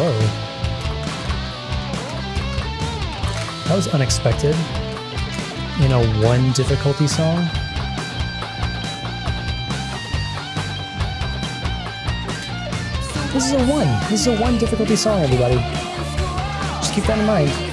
Whoa. That was unexpected. In a one difficulty song. This is a one. This is a one difficulty song, everybody. Just keep that in mind.